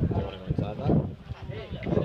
Hey.